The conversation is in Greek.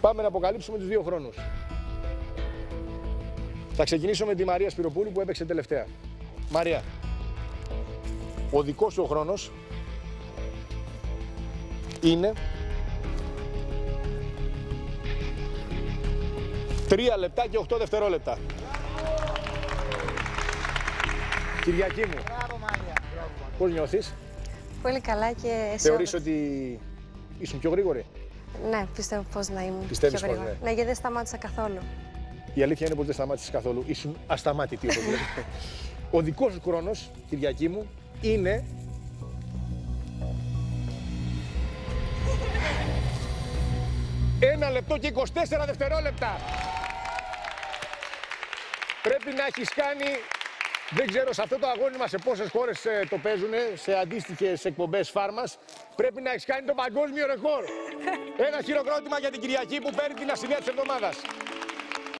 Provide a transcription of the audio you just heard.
Πάμε να αποκαλύψουμε τους δύο χρόνους. Θα ξεκινήσω με τη Μαρία Σπυροπούλου που έπαιξε τελευταία. Μαρία, ο δικός σου ο χρόνος είναι 3 λεπτά και 8 δευτερόλεπτα. Κυριακή μου, Μπράβο, Μάρια. πώς νιώθεις, Πολύ καλά και αισιόδοξη. θεωρείς ότι ήσουν πιο γρήγορη; Ναι, πιστεύω πως να ήμουν Πιστεύεις πιο πως, γρήγορα. ναι. Ναι, γιατί δεν σταμάτησα καθόλου. Η αλήθεια είναι πως δεν σταμάτησες καθόλου. Ήσουν ασταμάτητη όπως λέμε. Ο δικός σου χρόνος, Κυριακή μου, είναι... Ένα λεπτό και 24 δευτερόλεπτα. Πρέπει να έχεις κάνει, δεν ξέρω σε αυτό το αγώνισμα σε πόσες χώρες ε, το παίζουν, σε αντίστοιχες εκπομπές φάρμας, πρέπει να έχεις κάνει το παγκόσμιο ρεκόρ. Ένα χειροκρότημα για την Κυριακή που παίρνει την ασημεία της εβδομάδας.